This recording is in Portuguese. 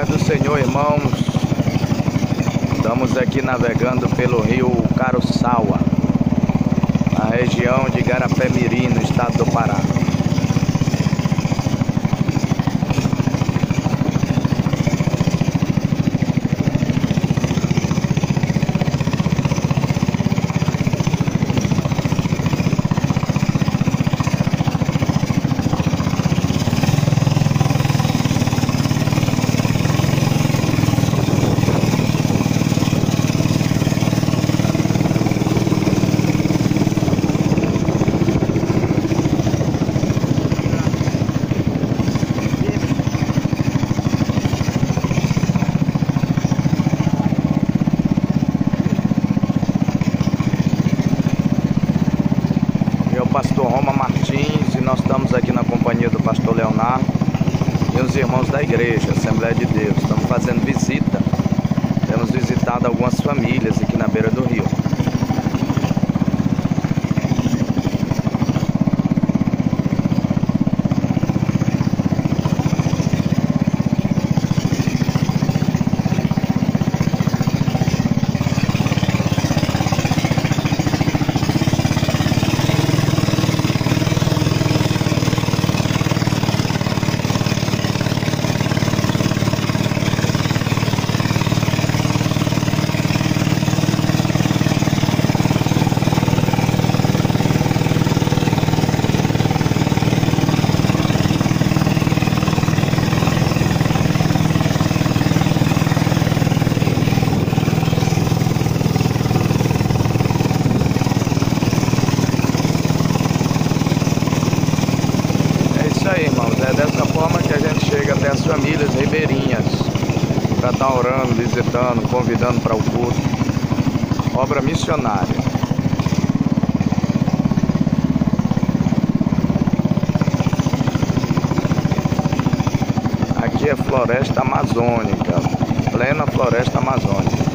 paz do Senhor, irmãos. Estamos aqui navegando pelo rio Caruçaua, na região de Garapé-Mirim, no estado do Pará. Pastor Roma Martins e nós estamos aqui na companhia do pastor Leonardo e os irmãos da igreja, Assembleia de Deus. Estamos fazendo visita. Temos visitado algumas famílias aqui na beira do rio. É isso aí, irmãos. É dessa forma que a gente chega até as famílias ribeirinhas para estar tá orando, visitando, convidando para o culto. Obra missionária. Aqui é floresta amazônica, plena floresta amazônica.